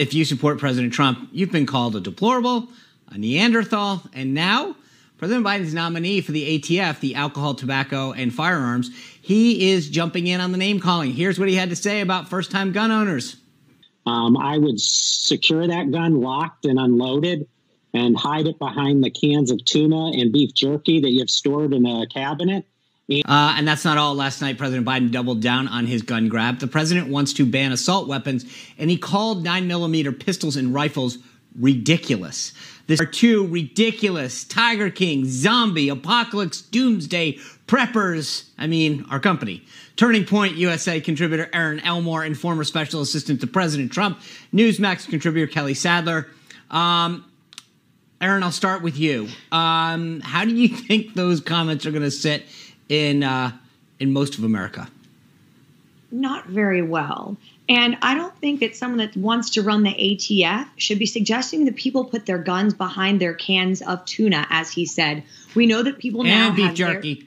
If you support President Trump, you've been called a deplorable, a Neanderthal, and now President Biden's nominee for the ATF, the Alcohol, Tobacco, and Firearms, he is jumping in on the name calling. Here's what he had to say about first time gun owners. Um, I would secure that gun locked and unloaded and hide it behind the cans of tuna and beef jerky that you have stored in a cabinet. Uh, and that's not all. Last night, President Biden doubled down on his gun grab. The president wants to ban assault weapons, and he called 9mm pistols and rifles ridiculous. There are two ridiculous Tiger King, zombie, apocalypse, doomsday preppers. I mean, our company. Turning Point USA contributor Erin Elmore and former special assistant to President Trump, Newsmax contributor Kelly Sadler. Um, Erin, I'll start with you. Um, how do you think those comments are going to sit in uh, in most of America? Not very well. And I don't think that someone that wants to run the ATF should be suggesting that people put their guns behind their cans of tuna, as he said. We know that people now and beef have jerky. Their,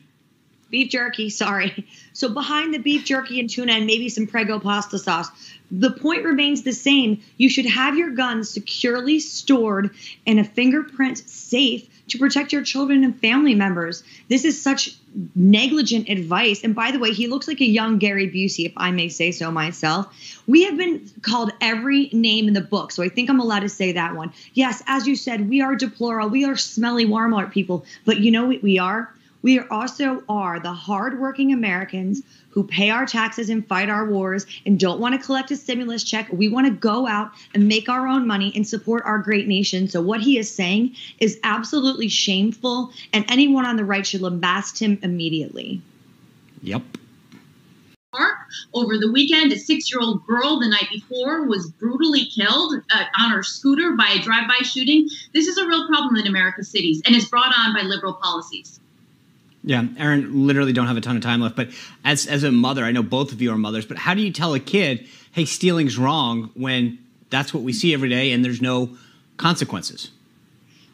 beef jerky, sorry. So behind the beef jerky and tuna and maybe some Prego pasta sauce, the point remains the same. You should have your guns securely stored in a fingerprint safe to protect your children and family members. This is such negligent advice. And by the way, he looks like a young Gary Busey, if I may say so myself. We have been called every name in the book. So I think I'm allowed to say that one. Yes, as you said, we are deplorable. We are smelly Walmart people. But you know what we are? We also are the hardworking Americans who pay our taxes and fight our wars and don't want to collect a stimulus check. We want to go out and make our own money and support our great nation. So, what he is saying is absolutely shameful, and anyone on the right should lambast him immediately. Yep. Park over the weekend. A six year old girl the night before was brutally killed uh, on her scooter by a drive by shooting. This is a real problem in America's cities and is brought on by liberal policies. Yeah, Erin, literally don't have a ton of time left. But as as a mother, I know both of you are mothers. But how do you tell a kid, "Hey, stealing's wrong," when that's what we see every day and there's no consequences?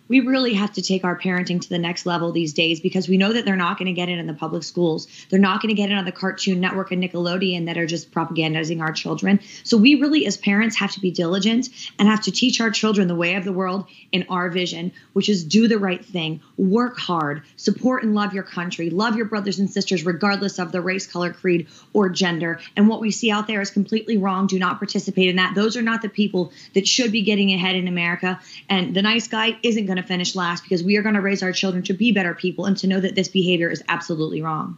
We really have to take our parenting to the next level these days because we know that they're not going to get it in the public schools. They're not going to get it on the Cartoon Network and Nickelodeon that are just propagandizing our children. So we really, as parents, have to be diligent and have to teach our children the way of the world in our vision, which is do the right thing, work hard, support and love your country, love your brothers and sisters, regardless of the race, color, creed, or gender. And what we see out there is completely wrong. Do not participate in that. Those are not the people that should be getting ahead in America. And the nice guy isn't going to finish last because we are going to raise our children to be better people and to know that this behavior is absolutely wrong.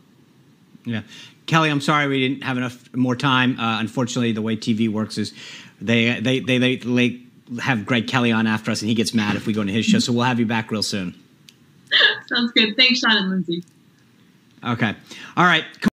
Yeah. Kelly, I'm sorry we didn't have enough more time. Uh, unfortunately, the way TV works is they, they, they, they, they have Greg Kelly on after us and he gets mad if we go into his show. So we'll have you back real soon. Sounds good. Thanks, Sean and Lyndsay. Okay. All right.